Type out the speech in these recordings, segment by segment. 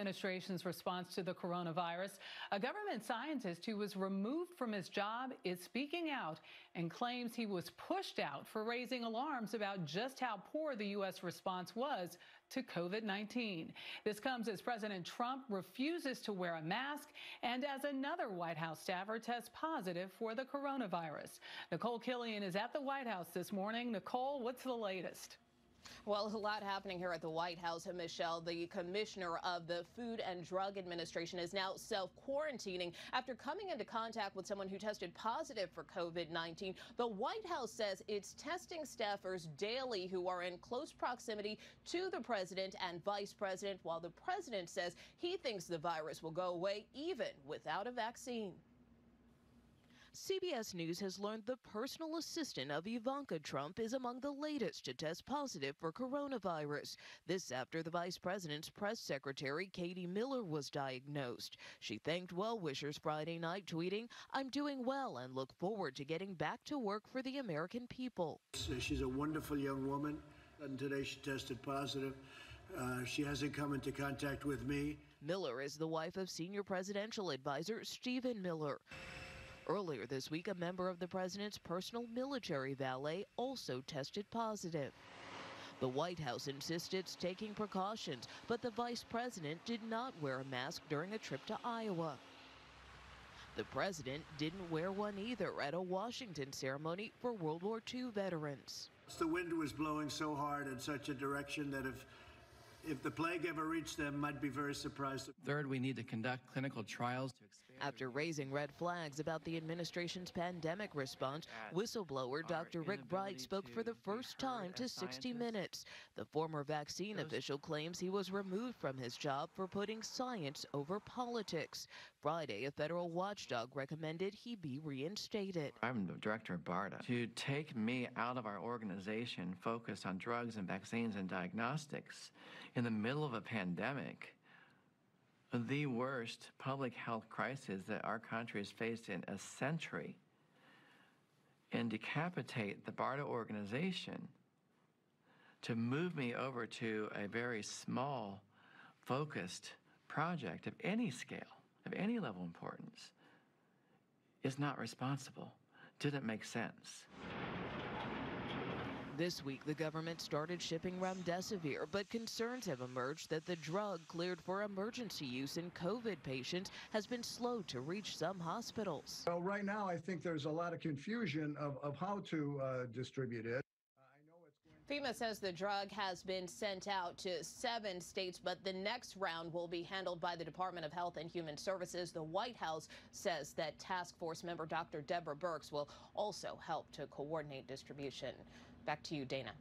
administration's response to the coronavirus. A government scientist who was removed from his job is speaking out and claims he was pushed out for raising alarms about just how poor the U.S. response was to COVID 19. This comes as President Trump refuses to wear a mask and as another White House staffer tests positive for the coronavirus. Nikole Killion is at the White House this morning. Nikole, what's the latest? Well, a lot happening here at the White House. Michelle, the commissioner of the Food and Drug Administration, is now self quarantining after coming into contact with someone who tested positive for COVID 19. The White House says it's testing staffers daily who are in close proximity to the president and vice president, while the president says he thinks the virus will go away even without a vaccine. CBS News has learned the personal assistant of Ivanka Trump is among the latest to test positive for coronavirus. This after the vice president's press secretary, Katie Miller, was diagnosed. She thanked well wishers Friday night, tweeting, I'm doing well and look forward to getting back to work for the American people. She's a wonderful young woman, and today she tested positive. Uh, she hasn't come into contact with me. Miller is the wife of senior presidential advisor Stephen Miller. Earlier this week, a member of the president's personal military valet also tested positive. The White House insists it's taking precautions, but the vice president did not wear a mask during a trip to Iowa. The president didn't wear one either at a Washington ceremony for World War II veterans. The wind was blowing so hard in such a direction that if if the plague ever reached them, might be very surprised. Third, we need to conduct clinical trials to expand. After raising red flags about the administration's pandemic response, whistleblower Dr. Rick Bright spoke for the first time to 60 Minutes. The former vaccine official claims he was removed from his job for putting science over politics. Friday, a federal watchdog recommended he be reinstated. I'm the director of BARDA. To take me out of our organization focused on drugs and vaccines and diagnostics in the middle of a pandemic, the worst public health crisis that our country has faced in a century, and decapitate the BARDA organization to move me over to a very small, focused project of any scale, of any level of importance, is not responsible. Didn't make sense. This week, the government started shipping remdesivir, but concerns have emerged that the drug cleared for emergency use in COVID patients has been slow to reach some hospitals. Well, right now, I think there's a lot of confusion of, of how to uh, distribute it. FEMA says the drug has been sent out to seven states, but the next round will be handled by the Department of Health and Human Services. The White House says that task force member Dr. Deborah Birx will also help to coordinate distribution. Back to you, Dana.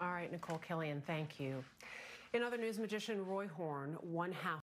All right, Nikole Killion, thank you. In other news, magician Roy Horn, one half